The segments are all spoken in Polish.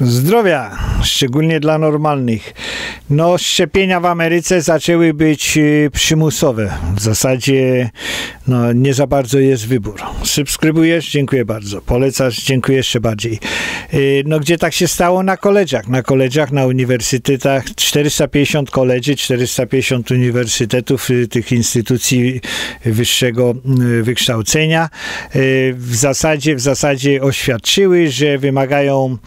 Zdrowia, szczególnie dla normalnych. No, szczepienia w Ameryce zaczęły być y, przymusowe. W zasadzie no, nie za bardzo jest wybór. Subskrybujesz? Dziękuję bardzo. Polecasz? Dziękuję jeszcze bardziej. Y, no, gdzie tak się stało? Na koledziach. Na koledziach, na uniwersytetach. 450 koledzi, 450 uniwersytetów, y, tych instytucji wyższego wykształcenia w zasadzie, w zasadzie oświadczyły, że wymagają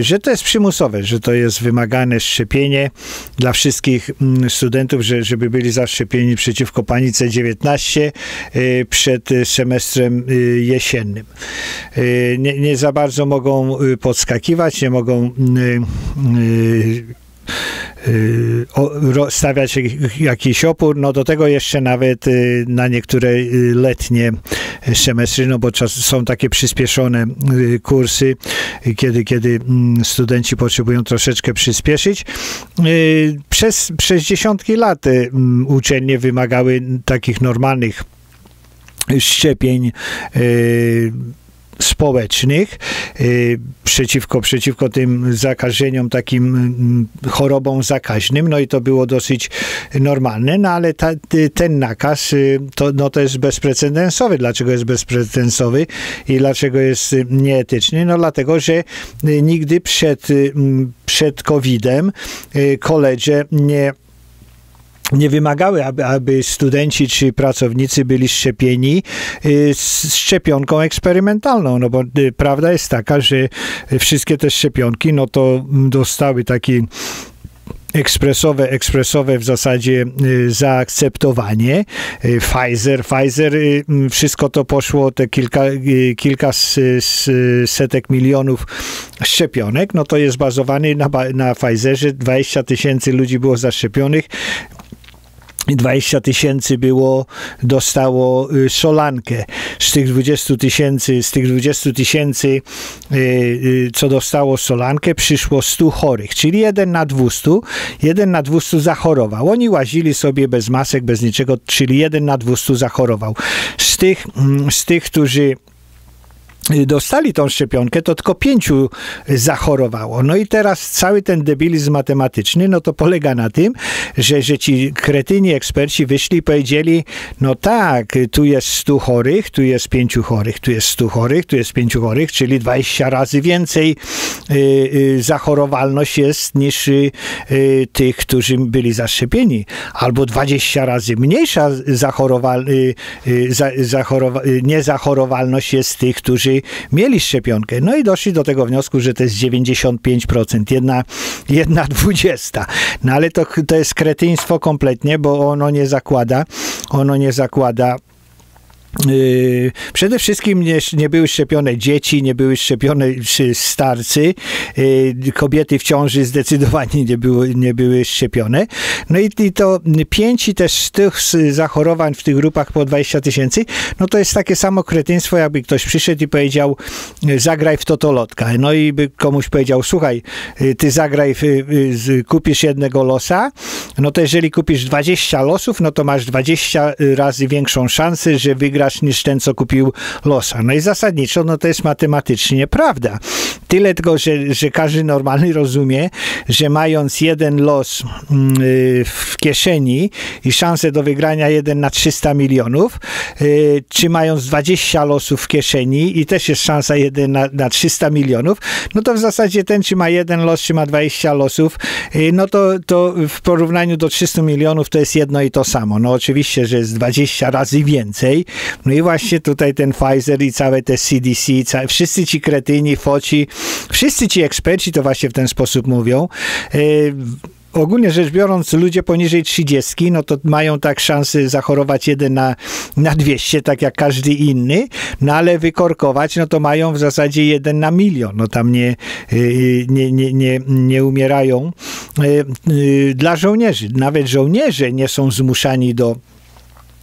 że to jest przymusowe, że to jest wymagane szczepienie dla wszystkich mm, studentów, że, żeby byli zaszczepieni przeciwko panice 19 y, przed semestrem y, jesiennym. Y, nie, nie za bardzo mogą podskakiwać, nie mogą Y, stawiać jakiś opór, no do tego jeszcze nawet y, na niektóre y, letnie semestry, no bo czas, są takie przyspieszone kursy, kiedy, kiedy mm, studenci potrzebują troszeczkę przyspieszyć. Przez, przez dziesiątki lat mm, uczelnie wymagały takich normalnych szczepień społecznych y, przeciwko, przeciwko tym zakażeniom, takim mm, chorobom zakaźnym, no i to było dosyć normalne, no ale ta, ten nakaz y, to, no to jest bezprecedensowy. Dlaczego jest bezprecedensowy i dlaczego jest nieetyczny? No dlatego, że y, nigdy przed, przed COVID-em koledze nie nie wymagały, aby, aby studenci czy pracownicy byli szczepieni y, z szczepionką eksperymentalną, no bo y, prawda jest taka, że wszystkie te szczepionki, no to dostały taki ekspresowe, ekspresowe w zasadzie y, zaakceptowanie. Pfizer, Pfizer, wszystko to poszło, te kilka, kilka setek milionów szczepionek, no to jest bazowany na, na Pfizerze, 20 tysięcy ludzi było zaszczepionych, 20 tysięcy było, dostało y, solankę. Z tych 20 tysięcy, z tych 20 tysięcy, y, y, co dostało solankę, przyszło 100 chorych, czyli jeden na 200, jeden na 200 zachorował. Oni łazili sobie bez masek, bez niczego, czyli jeden na 200 zachorował. Z tych, mm, z tych którzy dostali tą szczepionkę, to tylko pięciu zachorowało. No i teraz cały ten debilizm matematyczny, no to polega na tym, że, że ci kretyni eksperci wyszli i powiedzieli, no tak, tu jest stu chorych, tu jest pięciu chorych, tu jest stu chorych, tu jest pięciu chorych, czyli 20 razy więcej y, y, zachorowalność jest niż y, y tych, którzy byli zaszczepieni. Albo 20 razy mniejsza zachorowal, y, y, za, zachorowa, niezachorowalność jest tych, którzy którzy mieli szczepionkę. No i doszli do tego wniosku, że to jest 95%, jedna, jedna dwudziesta. No ale to, to jest kretyństwo kompletnie, bo ono nie zakłada, ono nie zakłada przede wszystkim nie, nie, były szczepione dzieci, nie były szczepione starcy, yy, kobiety w ciąży zdecydowanie nie były, nie były szczepione. No i, i to pięć też tych zachorowań w tych grupach po 20 tysięcy, no to jest takie samo kretyństwo, jakby ktoś przyszedł i powiedział, zagraj w totolotka. No i by komuś powiedział, słuchaj, yy, ty zagraj, kupisz jednego losa, no to jeżeli kupisz 20 losów, no to masz 20 razy większą szansę, że wygrasz wygrasz niż ten, co kupił losa. No i zasadniczo, no to jest matematycznie prawda. Tyle tylko, że, że każdy normalny rozumie, że mając jeden los mm, y, w kieszeni i szansę do wygrania jeden na 300 milionów, y, czy mając 20 losów w kieszeni i też jest szansa jeden na, na 300 milionów, no to w zasadzie ten, czy ma jeden los, czy ma 20 losów, y, no to, to w porównaniu do 300 milionów to jest jedno i to samo. No oczywiście, że jest 20 razy więcej, no i właśnie tutaj ten Pfizer i całe te CDC, całe, wszyscy ci kretyni, foci, wszyscy ci eksperci to właśnie w ten sposób mówią. Yy, ogólnie rzecz biorąc, ludzie poniżej 30, no to mają tak szansę zachorować jeden na, na 200, tak jak każdy inny, no ale wykorkować, no to mają w zasadzie jeden na milion. No tam nie, y, nie, nie, nie, nie umierają. Dla żołnierzy, nawet żołnierze nie są zmuszani do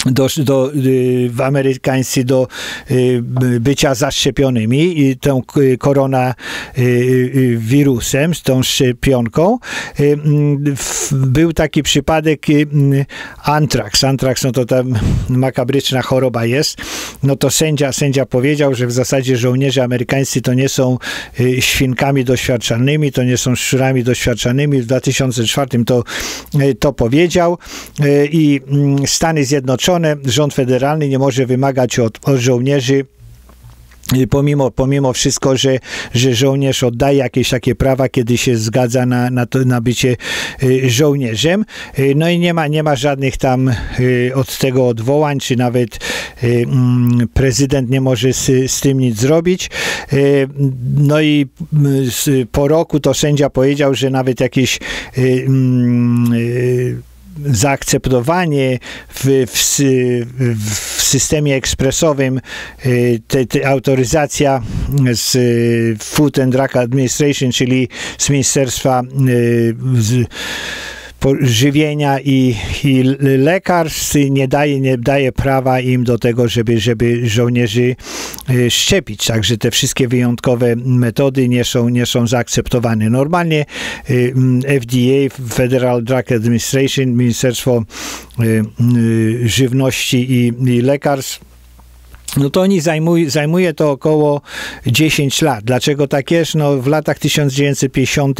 do, do, y, w amerykańscy do y, bycia zaszczepionymi i tą koronawirusem, z tą szczepionką. Był taki przypadek antraks. Antraks, no to ta makabryczna choroba jest. No to sędzia, sędzia powiedział, że w zasadzie żołnierze amerykańscy to nie są świnkami doświadczalnymi, to nie są szczurami doświadczalnymi. W 2004 to, to powiedział i Stany Zjednoczone Rząd federalny nie może wymagać od, od żołnierzy pomimo, pomimo wszystko, że, że żołnierz oddaje jakieś takie prawa, kiedy się zgadza na, na, to, na bycie y, żołnierzem. Y, no i nie ma, nie ma żadnych tam y, od tego odwołań, czy nawet mm, prezydent nie może z, z tym nic zrobić. No i po roku to sędzia powiedział, że nawet jakieś mm, zaakceptowanie w, w, w systemie ekspresowym y, te, te autoryzacja z Food and Drug Administration, czyli z Ministerstwa y, z, żywienia i, i lekarstw nie daje, nie daje prawa im do tego, żeby, żeby żołnierzy y, szczepić. Także te wszystkie wyjątkowe metody nie są, nie są zaakceptowane. Normalnie y, FDA, Federal Drug Administration, Ministerstwo y, Żywności i, i Lekarstw no to oni zajmuj, zajmuje to około 10 lat. Dlaczego tak jest? No w latach 1950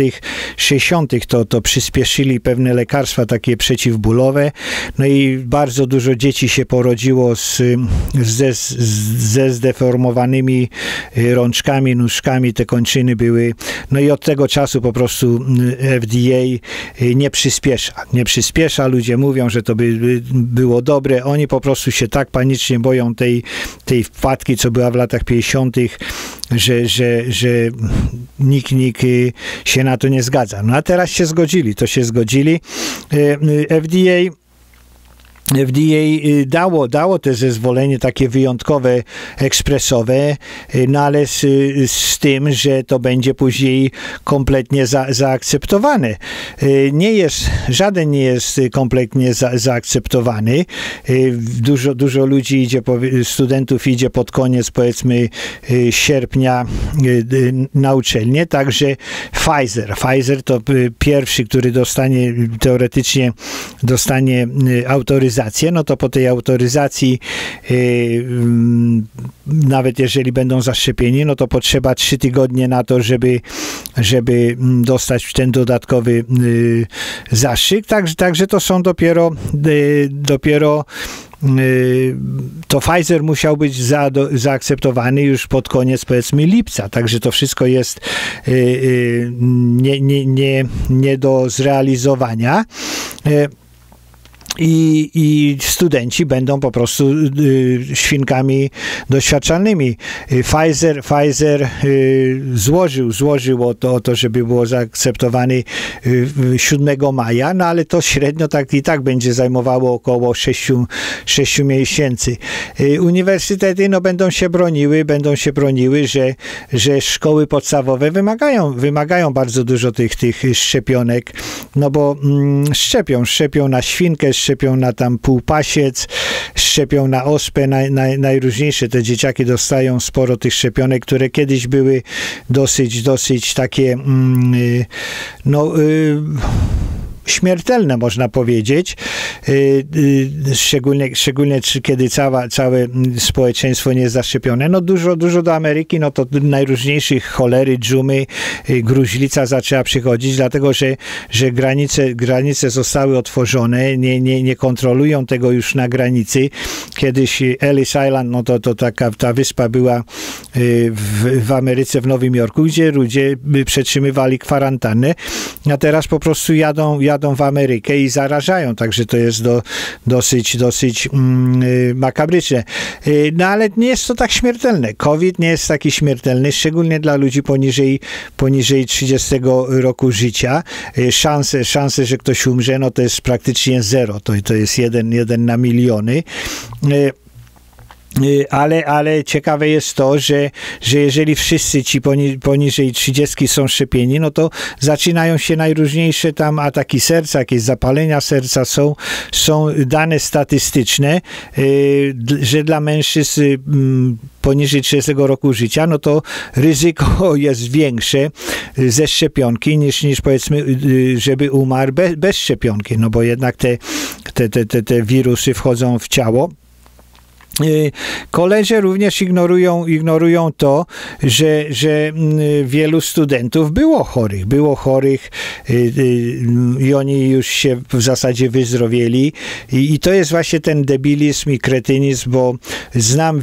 60 to, to przyspieszyli pewne lekarstwa takie przeciwbólowe, no i bardzo dużo dzieci się porodziło z, ze, ze zdeformowanymi y, rączkami, nóżkami, te kończyny były, no i od tego czasu po prostu y, FDA y, nie przyspiesza. Nie przyspiesza, ludzie mówią, że to by było dobre, oni po prostu się tak panicznie boją tej tej wpadki, co była w latach 50., że, że, że nikt, nikt y, się na to nie zgadza. No a teraz się zgodzili, to się zgodzili. Y, y, FDA FDA y, dało, dało te zezwolenie takie wyjątkowe, ekspresowe, y, no ale z, z tym, że to będzie później kompletnie za, zaakceptowane. Y, nie jest, żaden nie jest kompletnie za, zaakceptowany. Dużo, dużo ludzi idzie, studentów idzie pod koniec, powiedzmy, sierpnia na uczelnię, także Pfizer. Pfizer to pierwszy, który dostanie, teoretycznie dostanie autoryzację autoryzację, no to po tej autoryzacji yy, nawet jeżeli będą zaszczepieni, no to potrzeba trzy tygodnie na to, żeby, żeby mm, dostać ten dodatkowy yy. Także, także to są dopiero, yy, dopiero to Pfizer musiał być za, do, zaakceptowany już pod koniec powiedzmy lipca, także to wszystko jest nie, nie, nie, nie do zrealizowania i, i studenci będą po prostu y, świnkami doświadczalnymi. Y, Pfizer, Pfizer y, złożył, złożył o to, o to, żeby było zaakceptowany 7 maja, no ale to średnio tak i tak będzie zajmowało około 6, 6 miesięcy. Uniwersytety no, będą się broniły, będą się broniły, że, że szkoły podstawowe wymagają, wymagają bardzo dużo tych, tych szczepionek, no bo mm, szczepią, szczepią na świnkę, szczepią na tam półpasiec, szczepią na ospę, naj, naj, najróżniejsze. Te dzieciaki dostają sporo tych szczepionek, które kiedyś były dosyć, dosyć takie mm, y, no y, śmiertelne, można powiedzieć. Y, y, szczególnie, szczególnie kiedy cała, całe społeczeństwo nie jest zaszczepione. No dużo, dużo do Ameryki, no to najróżniejszych cholery, dżumy, y, gruźlica zaczęła przychodzić, dlatego że, że granice, granice zostały otworzone, nie, nie, nie kontrolują tego już na granicy. Kiedyś Ellis Island, no to, to taka ta wyspa była w, w Ameryce, w Nowym Jorku, gdzie ludzie przetrzymywali kwarantannę, a teraz po prostu jadą, jadą jadą w Amerykę i zarażają, także to jest do, dosyć, dosyć mm, y, makabryczne. Y, no ale nie jest to tak śmiertelne. COVID nie jest taki śmiertelny, szczególnie dla ludzi poniżej, poniżej 30 roku życia. Y, szanse, szanse, że ktoś umrze, no to jest praktycznie zero. To, to jest jeden, jeden na miliony. Y, ale, ale ciekawe jest to, że, że jeżeli wszyscy ci poniżej 30 są szczepieni, no to zaczynają się najróżniejsze tam ataki serca, jakieś zapalenia serca, są, są dane statystyczne, y, że dla mężczyzn mm, poniżej 30 roku życia, no to ryzyko jest większe ze szczepionki niż, niż powiedzmy, y, żeby umarł bez, bez szczepionki, no bo jednak te, te, te, te wirusy wchodzą w ciało. Y, koledzy również ignorują, ignorują to, że, że mm, wielu studentów było chorych. Było chorych y, y, i oni już się w zasadzie wyzdrowieli. I, i to jest właśnie ten debilizm i kretynizm, bo znam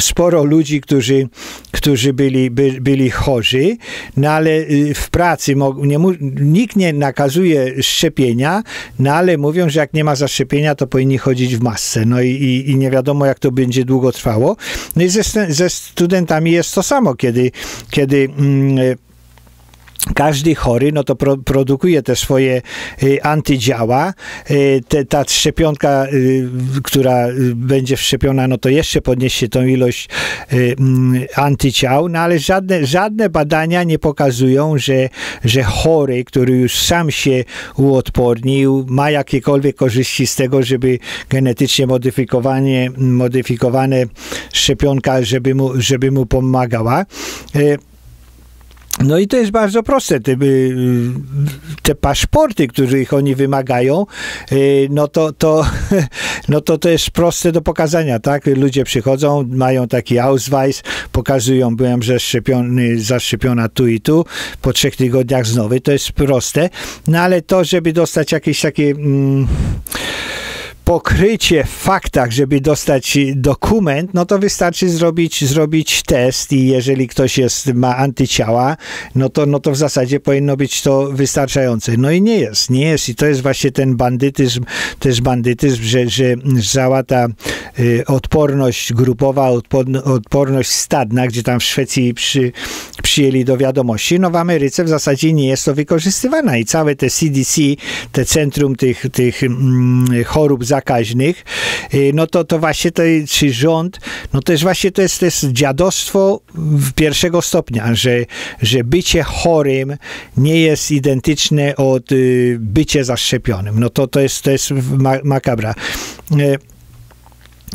sporo ludzi, którzy, którzy byli, by, byli chorzy, no ale w pracy nie, nikt nie nakazuje szczepienia, no ale mówią, że jak nie ma zaszczepienia, to powinni chodzić w masce. No i, i, i nie wiadomo, jak to będzie długo trwało. No i ze, ze studentami jest to samo, kiedy, kiedy mm, każdy chory, no to pro, produkuje te swoje y, antydziała. Y, te, ta szczepionka, y, która y, będzie wszczepiona, no to jeszcze podniesie tą ilość y, y, antyciał, no ale żadne, żadne badania nie pokazują, że, że chory, który już sam się uodpornił, ma jakiekolwiek korzyści z tego, żeby genetycznie modyfikowanie, modyfikowane szczepionka, żeby mu, żeby mu pomagała. No i to jest bardzo proste. Te, y, te paszporty, których oni wymagają, y, no to, to, no to to jest proste do pokazania, tak? Ludzie przychodzą, mają taki Ausweis, pokazują, byłem zaszczepiony, zaszczepiona tu i tu, po trzech tygodniach znowu. To jest proste. No ale to, żeby dostać jakieś takie... Mm, pokrycie w faktach, żeby dostać dokument, no to wystarczy zrobić, zrobić test i jeżeli ktoś jest, ma antyciała, no to, no to w zasadzie powinno być to wystarczające. No i nie jest, nie jest i to jest właśnie ten bandytyzm, też bandytyzm, że, że cała ta y, odporność grupowa, odporność stadna, gdzie tam w Szwecji przy, przyjęli do wiadomości, no w Ameryce w zasadzie nie jest to wykorzystywane i całe te CDC, te centrum tych, tych mm, chorób zakaźnych, zakaźnych, y, no to, to właśnie to, czy rząd, no też właśnie to jest, to jest dziadostwo pierwszego stopnia, że, że bycie chorym nie jest identyczne od y, bycie zaszczepionym. No to, to jest, to jest makabra.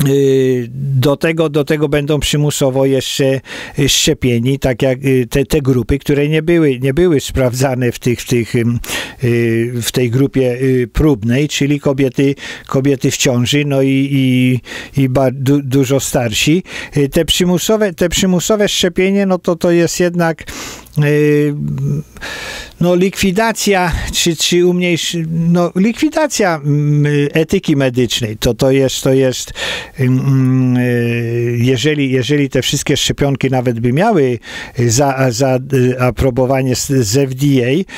Y, Y, do tego, do tego będą przymusowo jeszcze szczepieni, tak jak y, te, te grupy, które nie były, nie były sprawdzane w, tych, w, tych, y, w tej grupie próbnej, czyli kobiety, kobiety w ciąży, no i, i, i du, dużo starsi. Te przymusowe, te przymusowe szczepienie, no to to jest jednak no likwidacja, czy, czy umniejszy, no likwidacja mm, etyki medycznej, to, to jest, to jest mm, mm, jeżeli, jeżeli te wszystkie szczepionki nawet by miały za, za aprobowanie z, z FDA,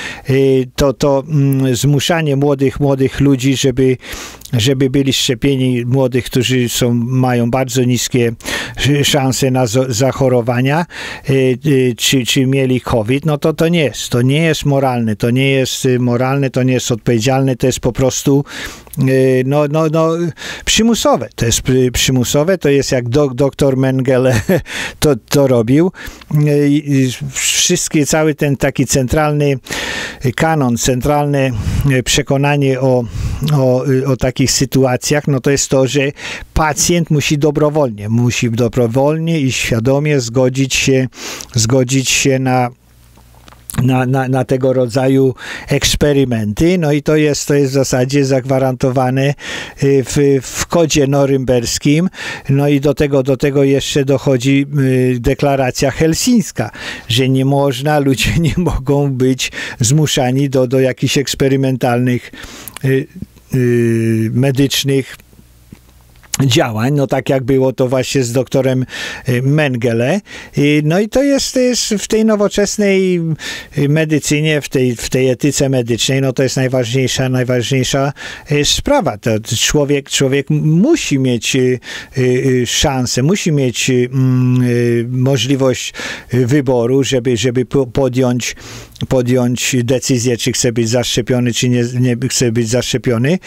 to, to zmuszanie młodych, młodych ludzi, żeby żeby byli szczepieni młodych, którzy są, mają bardzo niskie szanse na zachorowania, czy, czy mieli COVID, no to to nie jest. To nie jest moralne, to nie jest y, moralne, to nie jest odpowiedzialne, to jest po prostu y, no, no, no, przymusowe. To jest przymusowe, to jest jak do, doktor Mengele to, to robił. Y, wszystkie, cały ten taki centralny kanon, centralne przekonanie o, o, o takich sytuacjach, no to jest to, że pacjent musi dobrowolnie, musi dobrowolnie i świadomie zgodzić się, zgodzić się na na, na, na, tego rodzaju eksperymenty. No i to jest, to jest w zasadzie zagwarantowane y, w, w kodzie norymberskim. No i do tego, do tego jeszcze dochodzi y, deklaracja helsińska, że nie można, ludzie nie mogą być zmuszani do, do jakichś eksperymentalnych y, medycznych działań, no tak jak było to właśnie z doktorem y, Mengele. No i to jest, jest w tej nowoczesnej y, medycynie, w tej, w tej etyce medycznej, no to jest najważniejsza, najważniejsza y, sprawa. To człowiek, człowiek musi mieć szansę, musi mieć mm, możliwość wyboru, żeby, żeby podjąć podjąć decyzję, czy chce być zaszczepiony, czy nie, nie chce być zaszczepiony,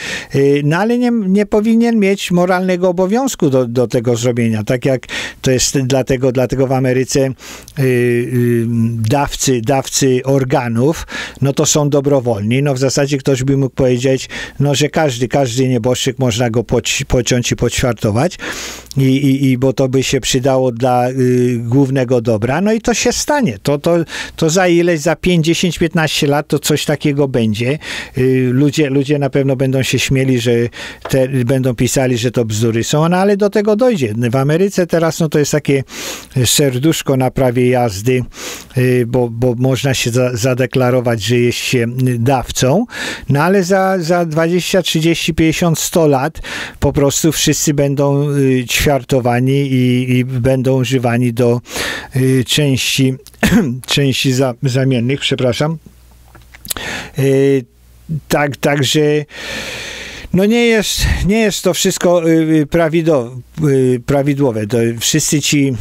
no ale nie, nie powinien mieć moralnego obowiązku do, do tego zrobienia. Tak jak to jest dlatego, dlatego w Ameryce y, y, dawcy, dawcy organów, no to są dobrowolni. No w zasadzie ktoś by mógł powiedzieć, no że każdy, każdy nieboszczyk można go poci, pociąć i poćwartować, i, i, i, bo to by się przydało dla y, głównego dobra. No i to się stanie. To, to, to za ileś, za 5, 10, 15 lat to coś takiego będzie. Y, ludzie, ludzie na pewno będą się śmieli, że te, będą pisali, że to bzdury są, no ale do tego dojdzie. W Ameryce teraz no to jest takie serduszko na prawie jazdy, y, bo, bo można się za, zadeklarować, że jest się dawcą, no ale za, za 20, 30, 50, 100 lat po prostu wszyscy będą y, ćwiartowani i, i będą używani do y, części, części za, zamiennych, przepraszam. Tak, także no nie jest, nie jest to wszystko prawidłowe Y, prawidłowe. To wszyscy ci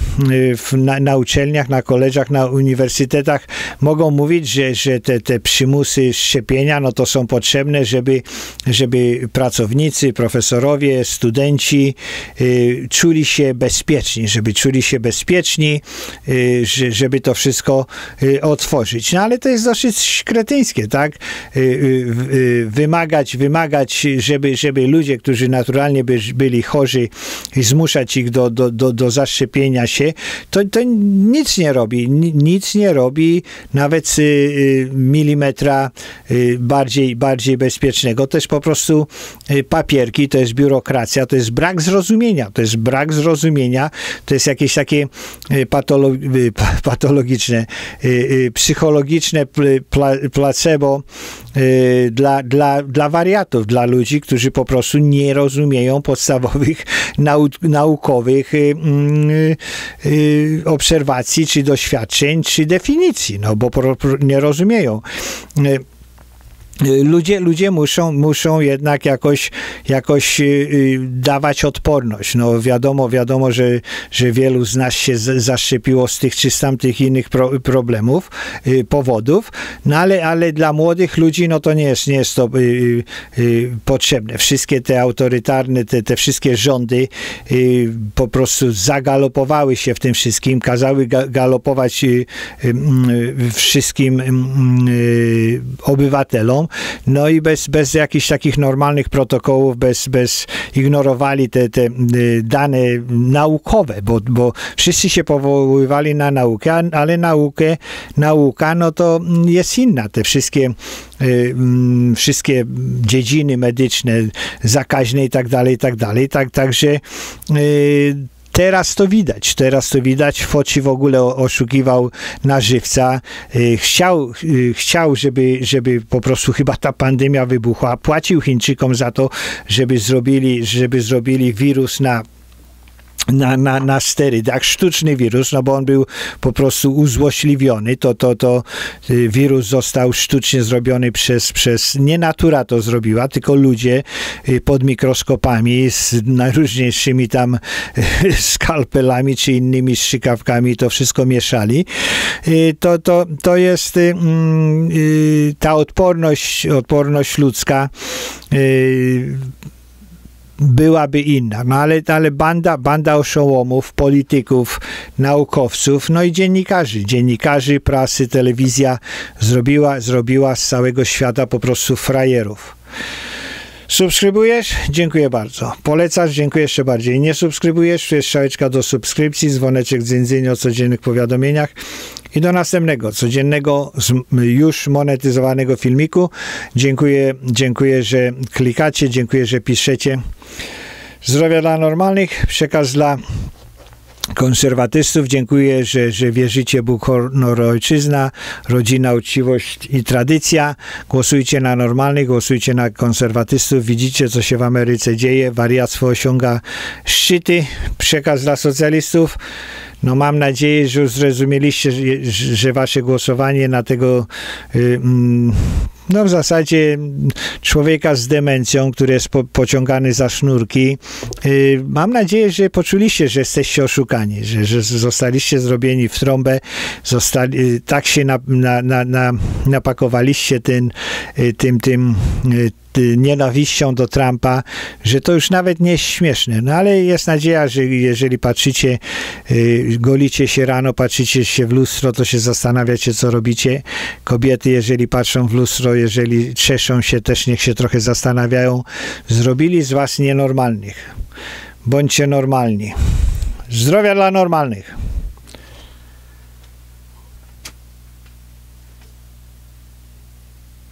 y, na, na, uczelniach, na koleżach, na uniwersytetach mogą mówić, że, że te, te przymusy szczepienia no to są potrzebne, żeby, żeby pracownicy, profesorowie, studenci y, czuli się bezpieczni, żeby czuli się bezpieczni, y, żeby to wszystko y, otworzyć. No ale to jest dosyć kretyńskie, tak? Y, wymagać, wymagać, żeby, żeby ludzie, którzy naturalnie by, byli chorzy zmuszać ich do, do, do, do zaszczepienia się, to, to nic nie robi. Nic nie robi nawet y, y, milimetra y, bardziej, bardziej bezpiecznego. To jest po prostu papierki, to jest biurokracja, to jest brak zrozumienia. To jest brak zrozumienia, to jest jakieś takie patolo patologiczne, psychologiczne placebo dla, dla, dla wariatów, dla ludzi, którzy po prostu nie rozumieją podstawowych nauk naukowych y, mm, y, obserwacji, czy doświadczeń, czy definicji, no bo nie rozumieją. Y, ludzie, ludzie muszą, muszą jednak jakoś, jakoś y, dawać odporność. No wiadomo, wiadomo, że, że wielu z nas się zaszczepiło z tych czy z tamtych innych pro, problemów, y, powodów, no ale, ale dla młodych ludzi no to nie jest, nie jest to y, potrzebne. Wszystkie te autorytarne, te, te wszystkie rządy po prostu zagalopowały się w tym wszystkim, kazały galopować wszystkim obywatelom, no i bez, bez jakichś takich normalnych protokołów, bez, bez ignorowali te, te y, dane naukowe, bo, bo wszyscy się powoływali na naukę, ale naukę, nauka no to jest inna. Te wszystkie y, mm, wszystkie dziedziny medyczne, zakaźne i tak dalej, i tak dalej. Tak, także y, Teraz to widać, teraz to widać. Foci w ogóle oszukiwał na żywca. Y, chciał, y, chciał żeby, żeby po prostu chyba ta pandemia wybuchła. Płacił Chińczykom za to, żeby zrobili, żeby zrobili wirus na na, na, na sterydach, sztuczny wirus, no bo on był po prostu uzłośliwiony, to, to, to y, wirus został sztucznie zrobiony przez, przez, nie natura to zrobiła, tylko ludzie y, pod mikroskopami z najróżniejszymi tam y, skalpelami czy innymi strzykawkami to wszystko mieszali. To, to, to jest mm, ta odporność, odporność ludzka byłaby inna. No ale, ale banda, banda oszołomów, polityków, naukowców, no i dziennikarzy. Dziennikarzy, prasy, telewizja zrobiła, zrobiła z całego świata po prostu frajerów. Subskrybujesz? Dziękuję bardzo. Polecasz? Dziękuję jeszcze bardziej. Nie subskrybujesz? Tu jest do subskrypcji, dzwoneczek dzyndzyn o codziennych powiadomieniach i do następnego, codziennego, już monetyzowanego filmiku. Dziękuję, dziękuję, że klikacie, dziękuję, że piszecie. Zdrowia dla normalnych, przekaz dla konserwatystów. Dziękuję, że, że wierzycie Bóg, honor, ojczyzna, rodzina, uczciwość i tradycja. Głosujcie na normalnych, głosujcie na konserwatystów. Widzicie, co się w Ameryce dzieje. Wariactwo osiąga szczyty. Przekaz dla socjalistów. No mam nadzieję, że już zrozumieliście, że, że wasze głosowanie na tego y, mm, no w zasadzie człowieka z demencją, który jest po, pociągany za sznurki. Y, mam nadzieję, że poczuliście, że jesteście oszukani, że, że zostaliście zrobieni w trąbę, zostali, y, tak się na, na, na, napakowaliście tym, tym, tym nienawiścią do Trumpa, że to już nawet nie jest śmieszne. No ale jest nadzieja, że jeżeli patrzycie, y, golicie się rano, patrzycie się w lustro, to się zastanawiacie, co robicie. Kobiety, jeżeli patrzą w lustro, jeżeli czeszą się, też niech się trochę zastanawiają. Zrobili z was nienormalnych. Bądźcie normalni. Zdrowia dla normalnych.